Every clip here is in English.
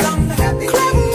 I'm happy.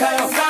Cause I